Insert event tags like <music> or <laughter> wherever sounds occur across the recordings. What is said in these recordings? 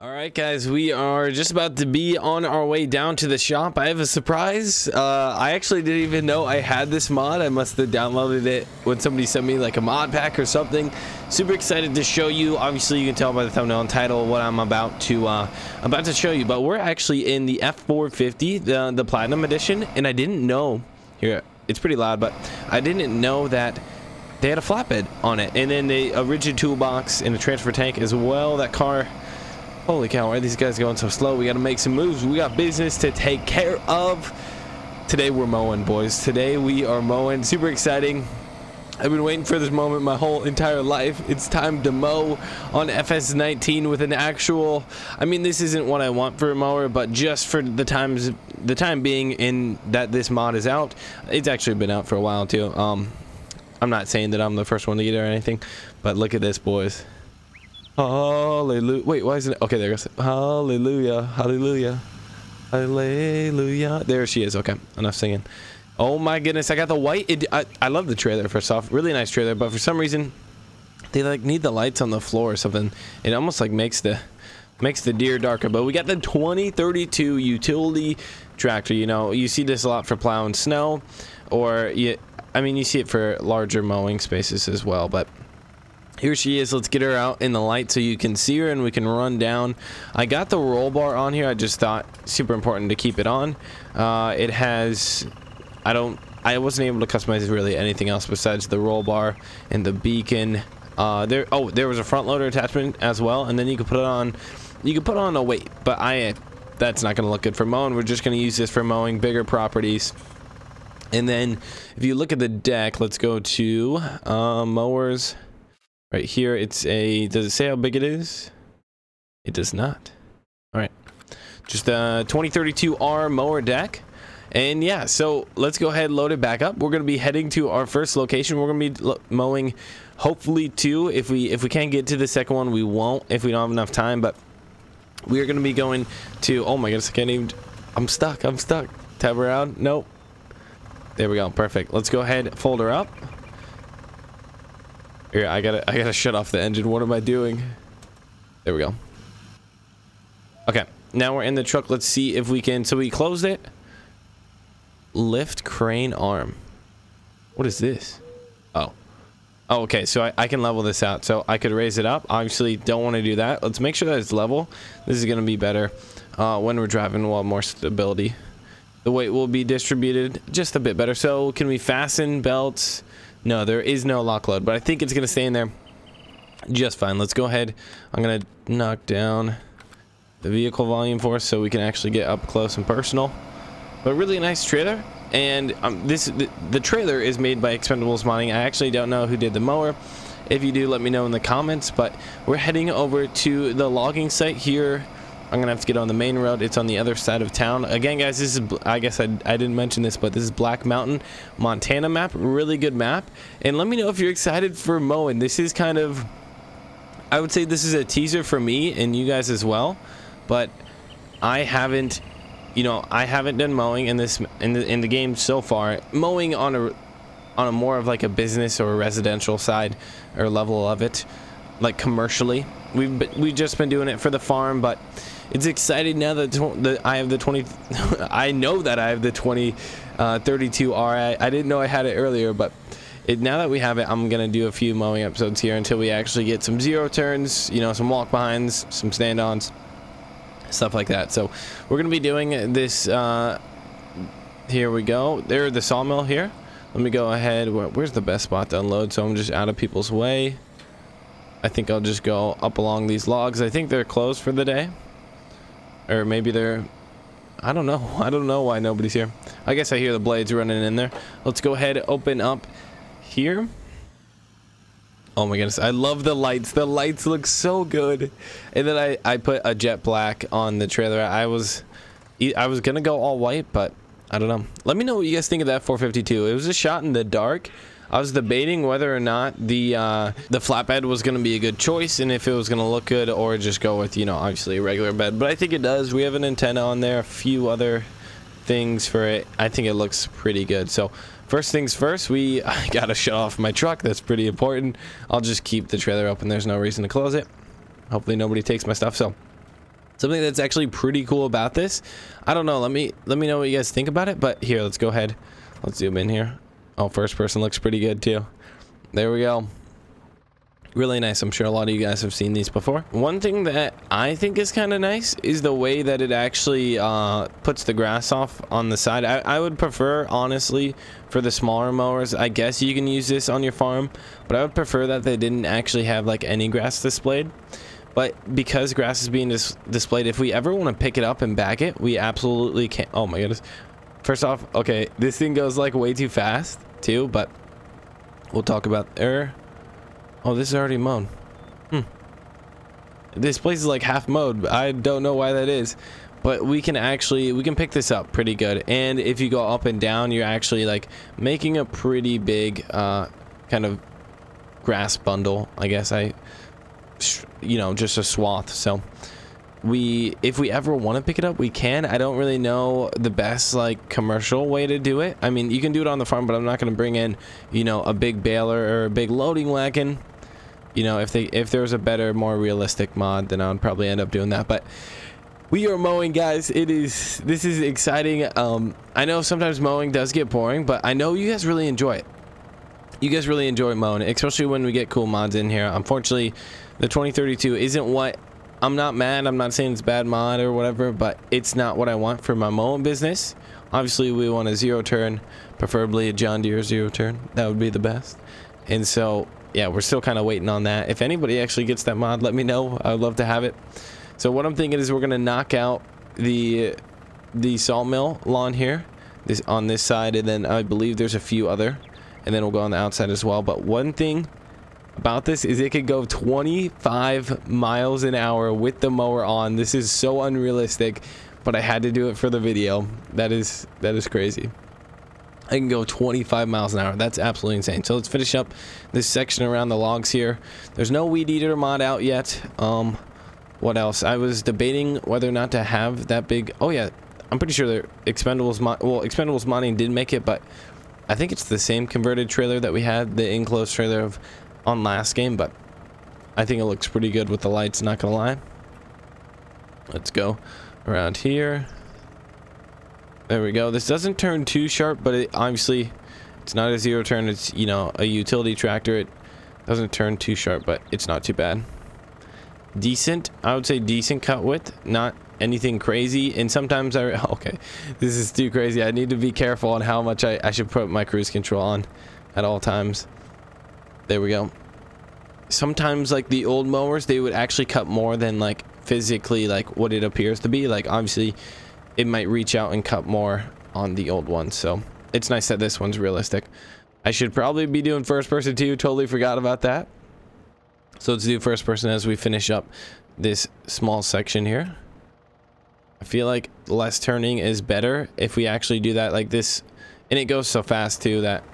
All right, guys, we are just about to be on our way down to the shop. I have a surprise. Uh, I actually didn't even know I had this mod. I must have downloaded it when somebody sent me like a mod pack or something. Super excited to show you. Obviously, you can tell by the thumbnail and title what I'm about to uh, about to show you. But we're actually in the F450, the the Platinum Edition, and I didn't know. Here, it's pretty loud, but I didn't know that they had a flatbed on it, and then a rigid toolbox and a transfer tank as well. That car Holy cow, why are these guys going so slow? We got to make some moves. We got business to take care of. Today we're mowing, boys. Today we are mowing. Super exciting. I've been waiting for this moment my whole entire life. It's time to mow on FS19 with an actual I mean this isn't what I want for a mower, but just for the times the time being in that this mod is out, it's actually been out for a while too. Um I'm not saying that I'm the first one to get it or anything, but look at this boys. Hallelujah. Wait, why isn't it? Okay, there goes. Hallelujah. Hallelujah. Hallelujah. There she is. Okay, enough singing. Oh my goodness, I got the white. It, I, I love the trailer first off. Really nice trailer, but for some reason, they like need the lights on the floor or something. It almost like makes the makes the Deere darker. But we got the 2032 utility tractor. You know, you see this a lot for plowing snow, or you, I mean, you see it for larger mowing spaces as well. But here she is. Let's get her out in the light so you can see her and we can run down. I got the roll bar on here. I just thought super important to keep it on. Uh, it has, I don't, I wasn't able to customize really anything else besides the roll bar and the beacon. Uh, there, oh, there was a front loader attachment as well, and then you could put it on, you could put on a weight, but I, that's not going to look good for mowing. We're just going to use this for mowing bigger properties. And then if you look at the deck, let's go to uh, mowers. Right here, it's a, does it say how big it is? It does not. All right. Just uh, a 2032R mower deck. And yeah, so let's go ahead and load it back up. We're going to be heading to our first location. We're going to be mowing hopefully two. If we if we can't get to the second one, we won't if we don't have enough time. But we are going to be going to, oh my goodness, I can't even, I'm stuck. I'm stuck. Tab around. Nope. There we go. Perfect. Let's go ahead, fold her up. Here, I gotta, I gotta shut off the engine. What am I doing? There we go. Okay, now we're in the truck. Let's see if we can. So we closed it. Lift crane arm. What is this? Oh. Oh, okay. So I, I can level this out. So I could raise it up. Obviously, don't want to do that. Let's make sure that it's level. This is going to be better uh, when we're driving. We'll have more stability. The weight will be distributed just a bit better. So can we fasten belts? No, there is no lock load, but I think it's going to stay in there just fine. Let's go ahead. I'm going to knock down the vehicle volume for us so we can actually get up close and personal. But really nice trailer. And um, this the, the trailer is made by Expendables Modding. I actually don't know who did the mower. If you do, let me know in the comments. But we're heading over to the logging site here I'm gonna have to get on the main road. It's on the other side of town. Again, guys, this is, I guess I, I didn't mention this, but this is Black Mountain, Montana map. Really good map. And let me know if you're excited for mowing. This is kind of, I would say this is a teaser for me and you guys as well. But I haven't, you know, I haven't done mowing in this, in the, in the game so far. Mowing on a, on a more of like a business or a residential side or level of it, like commercially. We've, we've just been doing it for the farm, but it's exciting now that, I have the 20 <laughs> I know that I have the 20 uh, R. I, I didn't know I had it earlier but it, now that we have it I'm gonna do a few mowing episodes here until we actually get some zero turns you know some walk behinds some stand-ons stuff like that. So we're gonna be doing this uh, here we go. There the sawmill here. Let me go ahead. Where, where's the best spot to unload? So I'm just out of people's way I think I'll just go up along these logs I think they're closed for the day or maybe they're... I don't know. <laughs> I don't know why nobody's here. I guess I hear the blades running in there. Let's go ahead open up here. Oh my goodness. I love the lights. The lights look so good. And then I, I put a jet black on the trailer. I was... I was gonna go all white, but I don't know. Let me know what you guys think of that 452. It was a shot in the dark. I was debating whether or not the uh, the flatbed was going to be a good choice and if it was going to look good or just go with, you know, obviously a regular bed. But I think it does. We have an antenna on there, a few other things for it. I think it looks pretty good. So first things first, we <laughs> got to shut off my truck. That's pretty important. I'll just keep the trailer open. There's no reason to close it. Hopefully nobody takes my stuff. So Something that's actually pretty cool about this. I don't know. Let me let me know what you guys think about it. But here, let's go ahead. Let's zoom in here. Oh, first person looks pretty good too. There we go. Really nice. I'm sure a lot of you guys have seen these before. One thing that I think is kind of nice is the way that it actually uh, puts the grass off on the side. I, I would prefer, honestly, for the smaller mowers, I guess you can use this on your farm, but I would prefer that they didn't actually have like any grass displayed. But because grass is being dis displayed, if we ever want to pick it up and back it, we absolutely can't Oh my goodness. First off, okay, this thing goes like way too fast too, but we'll talk about there. Oh, this is already mown. Hmm. This place is like half mowed. I don't know why that is. But we can actually, we can pick this up pretty good. And if you go up and down, you're actually like making a pretty big uh, kind of grass bundle. I guess I, you know, just a swath. So we if we ever want to pick it up we can. I don't really know the best like commercial way to do it. I mean you can do it on the farm but i'm not going to bring in you know a big baler or a big loading wagon. You know if they if there was a better more realistic mod then i would probably end up doing that. But we are mowing guys. It is this is exciting. Um i know sometimes mowing does get boring but i know you guys really enjoy it. You guys really enjoy mowing especially when we get cool mods in here. Unfortunately the 2032 isn't what I'm not mad. I'm not saying it's bad mod or whatever, but it's not what I want for my mowing business. Obviously, we want a zero turn, preferably a John Deere zero turn. That would be the best. And so, yeah, we're still kind of waiting on that. If anybody actually gets that mod, let me know. I would love to have it. So what I'm thinking is we're going to knock out the the sawmill lawn here this on this side and then I believe there's a few other and then we'll go on the outside as well but one thing about this is it could go 25 miles an hour with the mower on. This is so unrealistic, but I had to do it for the video. That is that is crazy. I can go 25 miles an hour. That's absolutely insane. So let's finish up this section around the logs here. There's no weed eater mod out yet. Um, what else? I was debating whether or not to have that big. Oh yeah, I'm pretty sure the Expendables mod. Well, Expendables modding did make it, but I think it's the same converted trailer that we had, the enclosed trailer of on last game, but I think it looks pretty good with the lights, not gonna lie. Let's go around here. There we go. This doesn't turn too sharp, but it obviously it's not a zero turn. It's, you know, a utility tractor. It doesn't turn too sharp, but it's not too bad. Decent. I would say decent cut width. Not anything crazy. And sometimes I... <laughs> Okay, this is too crazy. I need to be careful on how much I, I should put my cruise control on at all times. There we go. Sometimes like the old mowers, they would actually cut more than like physically like what it appears to be. Like obviously it might reach out and cut more on the old ones. So it's nice that this one's realistic. I should probably be doing first person too. Totally forgot about that. So let's do first person as we finish up this small section here. I feel like less turning is better if we actually do that like this. And it goes so fast too that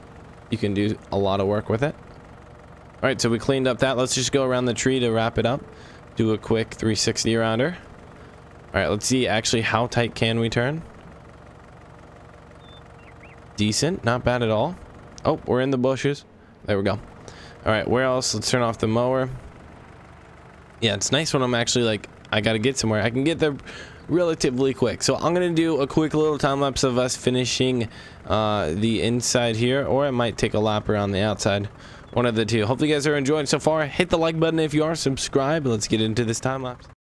you can do a lot of work with it. All right, so we cleaned up that. Let's just go around the tree to wrap it up. Do a quick 360 around her. All right, let's see actually how tight can we turn. Decent, not bad at all. Oh, we're in the bushes. There we go. All right, where else? Let's turn off the mower. Yeah, it's nice when I'm actually like, I got to get somewhere. I can get there relatively quick. So I'm going to do a quick little time lapse of us finishing uh, the inside here, or I might take a lap around the outside. One of the two. Hopefully you guys are enjoying so far. Hit the like button if you are. Subscribe. Let's get into this time lapse.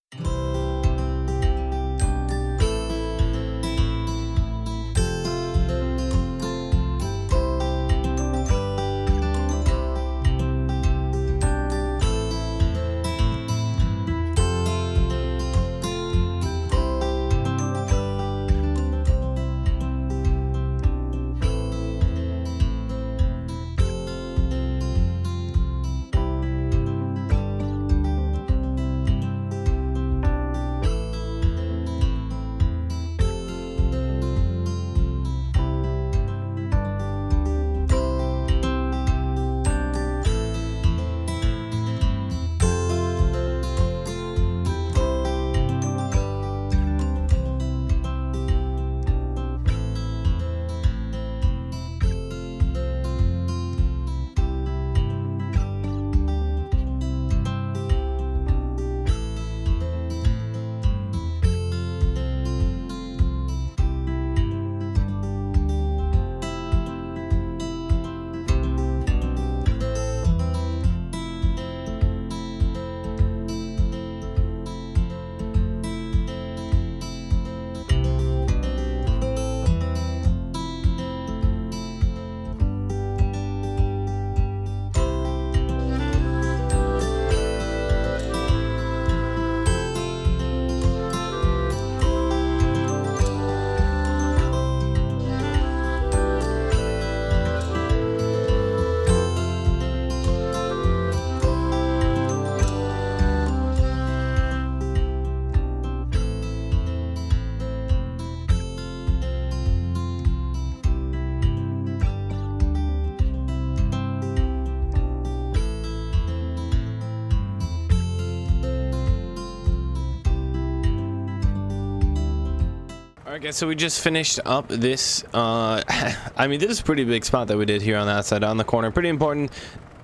All right, guys. So we just finished up this. Uh, <laughs> I mean, this is a pretty big spot that we did here on the outside, on the corner. Pretty important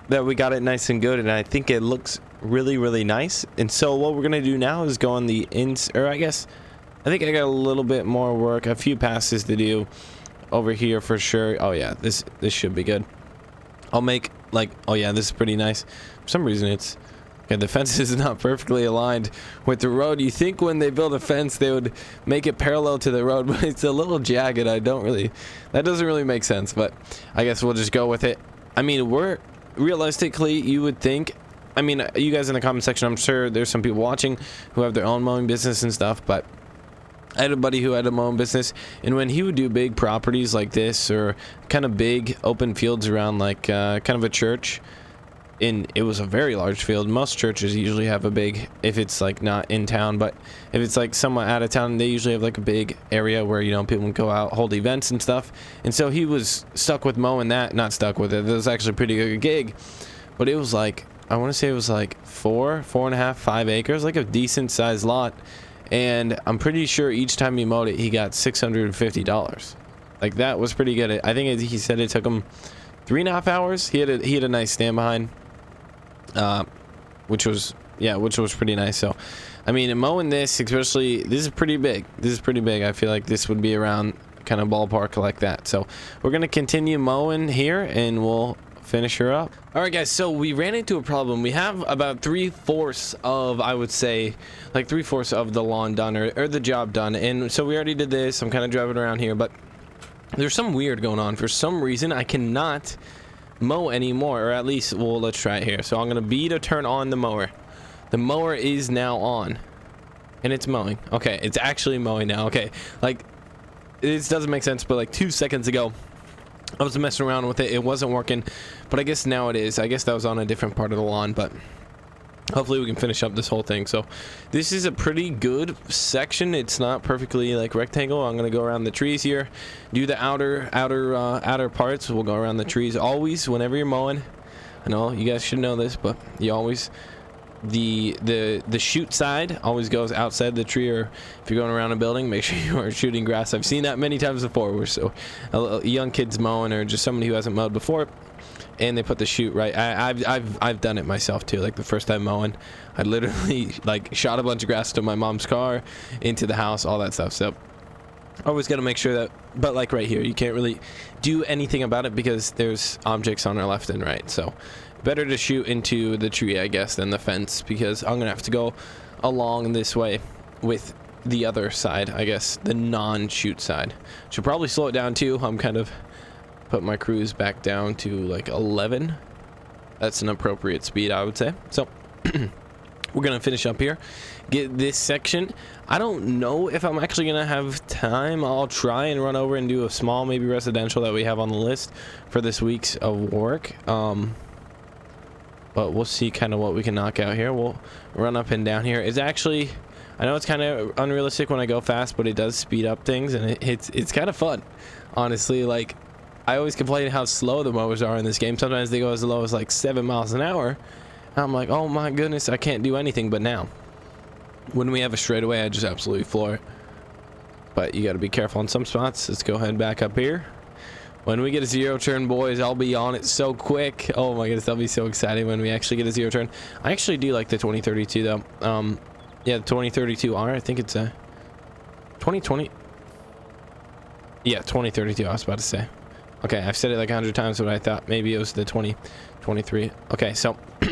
that we got it nice and good, and I think it looks really, really nice. And so what we're gonna do now is go on the ins, or I guess, I think I got a little bit more work, a few passes to do over here for sure. Oh yeah, this this should be good. I'll make like, oh yeah, this is pretty nice. For some reason, it's Okay, the fence <laughs> is not perfectly aligned with the road. You think when they build a fence, they would make it parallel to the road, <laughs> but it's a little jagged. I don't really, that doesn't really make sense, but I guess we'll just go with it. I mean, we're, realistically, you would think, I mean, you guys in the comment section, I'm sure there's some people watching who have their own mowing business and stuff, but I had a buddy who had a mowing business, and when he would do big properties like this, or kind of big open fields around like uh, kind of a church, in it was a very large field. Most churches usually have a big if it's like not in town but if it's like somewhat out of town they usually have like a big area where you know people can go out hold events and stuff. And so he was stuck with mowing that not stuck with it. It was actually a pretty good gig. But it was like i want to say it was like four four and a half five acres like a decent sized lot. And i'm pretty sure each time he mowed it he got 650 dollars. Like that was pretty good. I think he said it took him three and a half hours. He had a he had a nice stand behind uh, which was yeah, which was pretty nice. So, I mean, mowing this, especially this is pretty big. This is pretty big. I feel like this would be around kind of ballpark like that. So we're gonna continue mowing here, and we'll finish her up. All right, guys. So we ran into a problem. We have about three fourths of, I would say, like three fourths of the lawn done or, or the job done, and so we already did this. I'm kind of driving around here, but there's some weird going on. For some reason, I cannot mow anymore, or at least, well, let's try it here. So I'm going to B to turn on the mower. The mower is now on. And it's mowing. Okay, it's actually mowing now. Okay, like, this doesn't make sense, but like two seconds ago, I was messing around with it. It wasn't working, but I guess now it is. I guess that was on a different part of the lawn, but hopefully we can finish up this whole thing. So this is a pretty good section. It's not perfectly like rectangle. I'm to go around the trees here do the outer outer uh, outer parts. We'll go around the trees always whenever you're mowing. I know you guys should know this but you always the the the chute side always goes outside the tree or if you're going around a building make <laughs> sure you are shooting grass. I've seen that many times before so a, a young kids mowing or just somebody who hasn't mowed before and they put the chute right I, have I've I've done it myself too like the first time mowing I literally <laughs> like shot a bunch of grass to my mom's car into the house all that stuff so always got to make sure that but like right here you can't really do anything about it because there's objects on our left and right so better to shoot into the tree I guess than the fence because I'm gonna have to go along this way with the other side I guess the non-chute side. Should probably slow it down too. I'm kind of put my cruise back down to like 11 that's an appropriate speed i would say. So <clears throat> we're gonna finish up here. Get this section. I don't know if i'm actually gonna have time. I'll try and run over and do a small maybe residential that we have on the list for this week's of work. Um but we'll see kind of what we can knock out here we'll run up and down here it's actually I know it's kind of unrealistic when I go fast, but it does speed up things, and it, it's it's kind of fun, honestly. Like I always complain how slow the mowers are in this game. Sometimes they go as low as like seven miles an hour. I'm like, oh my goodness, I can't do anything but now. When we have a straightaway, I just absolutely floor it. But you got to be careful in some spots. Let's go ahead and back up here. When we get a zero turn, boys, I'll be on it so quick. Oh my goodness, that'll be so exciting when we actually get a zero turn. I actually do like the 2032 though. Um, yeah, the 2032R. I think it's a 2020. Yeah, 2032. I was about to say. Okay, I've said it like a hundred times, but I thought maybe it was the 2023. Okay, so <clears throat>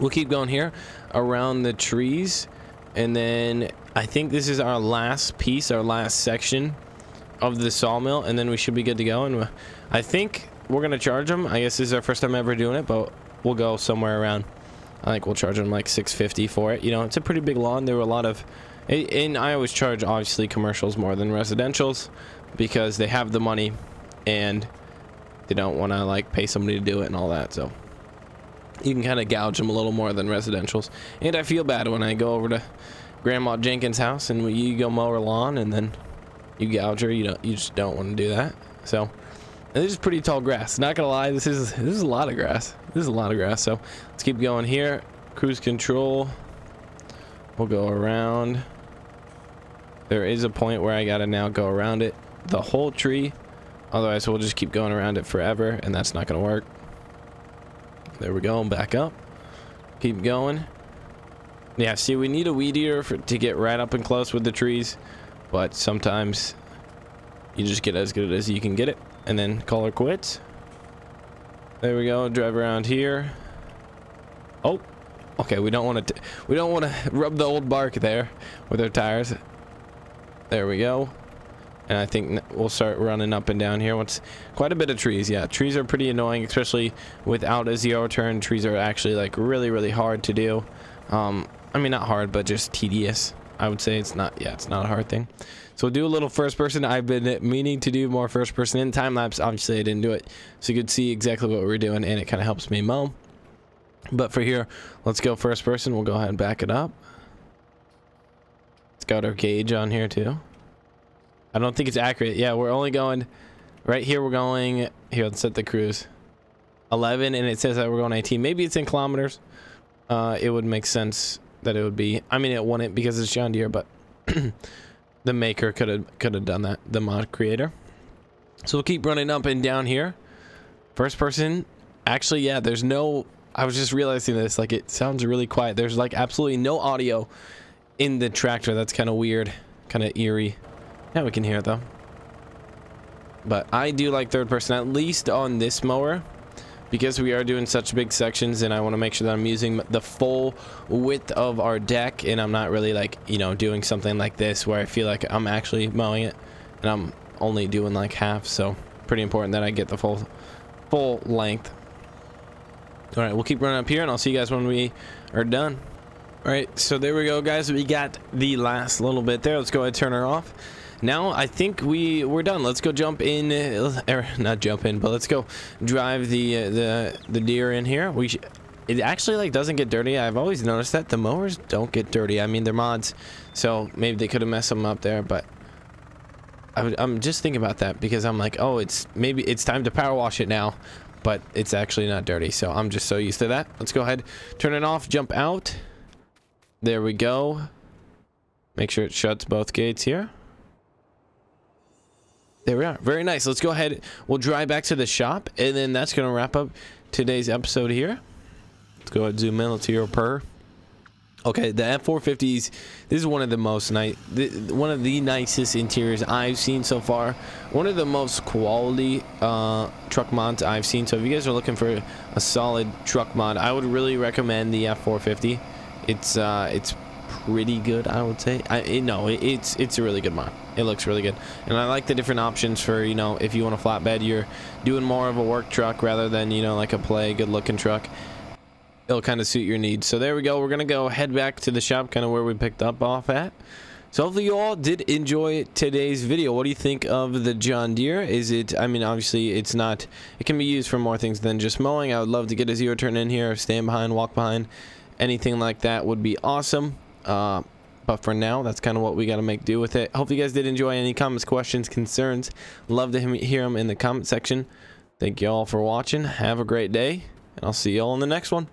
we'll keep going here around the trees. And then I think this is our last piece, our last section of the sawmill. And then we should be good to go. And uh, I think we're going to charge them. I guess this is our first time ever doing it, but we'll go somewhere around. I think we'll charge them like 650 for it. You know, it's a pretty big lawn. There were a lot of... And I always charge, obviously, commercials more than residentials because they have the money and they don't want to like pay somebody to do it and all that so you can kind of gouge them a little more than residentials and I feel bad when I go over to grandma Jenkins house and you go mow her lawn and then you gouge her you don't you just don't want to do that. So this is pretty tall grass not gonna lie this is this is a lot of grass this is a lot of grass. So let's keep going here. Cruise control we'll go around. There is a point where I gotta now go around it the whole tree otherwise we'll just keep going around it forever and that's not gonna work. There we go back up keep going. Yeah see we need a weed eater for, to get right up and close with the trees but sometimes you just get as good as you can get it and then call her quits. There we go drive around here. Oh okay we don't want to we don't want to <laughs> rub the old bark there with our tires. There we go. And I think we'll start running up and down here. Once quite a bit of trees yeah. Trees are pretty annoying especially without a zero turn. Trees are actually like really really hard to do. Um I mean not hard but just tedious I would say it's not yeah it's not a hard thing so we'll do a little first person I've been meaning to do more first person in time lapse obviously I didn't do it so you could see exactly what we're doing and it kind of helps me mow but for here let's go first person we'll go ahead and back it up it's got our gauge on here too I don't think it's accurate. Yeah, we're only going right here. We're going here. Let's set the cruise 11 and it says that we're going 18. Maybe it's in kilometers. Uh, it would make sense that it would be. I mean, it wouldn't because it's John Deere, but <clears throat> the maker could have could have done that. The mod creator. So we'll keep running up and down here. First person. Actually, yeah. There's no. I was just realizing this. Like it sounds really quiet. There's like absolutely no audio in the tractor. That's kind of weird. Kind of eerie. Yeah, we can hear it though. But I do like third person, at least on this mower. Because we are doing such big sections and I want to make sure that I'm using the full width of our deck. And I'm not really like, you know, doing something like this where I feel like I'm actually mowing it. And I'm only doing like half. So pretty important that I get the full, full length. All right, we'll keep running up here and I'll see you guys when we are done. All right, so there we go, guys. We got the last little bit there. Let's go ahead and turn her off now I think we we're done. Let's go jump in, uh, er, not jump in, but let's go drive the uh, the the Deere in here. We it actually like doesn't get dirty. I've always noticed that the mowers don't get dirty. I mean they're mods, so maybe they could have messed them up there, but. I am just thinking about that because I'm like, oh, it's maybe it's time to power wash it now, but it's actually not dirty. So I'm just so used to that. Let's go ahead, turn it off, jump out. There we go. Make sure it shuts both gates here. There we are. Very nice. Let's go ahead. We'll drive back to the shop, and then that's going to wrap up today's episode here. Let's go ahead and zoom in. Let's hear purr. Okay, the F450s. This is one of the most nice, one of the nicest interiors I've seen so far. One of the most quality uh, truck mods I've seen. So if you guys are looking for a solid truck mod, I would really recommend the F450. It's uh, it's pretty good, I would say. I it, no, it, it's it's a really good mod. It looks really good, and I like the different options for you know if you want a flatbed, you're doing more of a work truck rather than you know like a play, good-looking truck. It'll kind of suit your needs. So there we go. We're gonna go head back to the shop, kind of where we picked up off at. So hopefully you all did enjoy today's video. What do you think of the John Deere? Is it, I mean, obviously it's not, it can be used for more things than just mowing. I would love to get a zero turn in here, stand behind, walk behind, anything like that would be awesome. Uh, but for now, that's kind of what we got to make do with it. Hope you guys did enjoy any comments, questions, concerns. Love to hear them in the comment section. Thank you all for watching. Have a great day, and I'll see you all in the next one.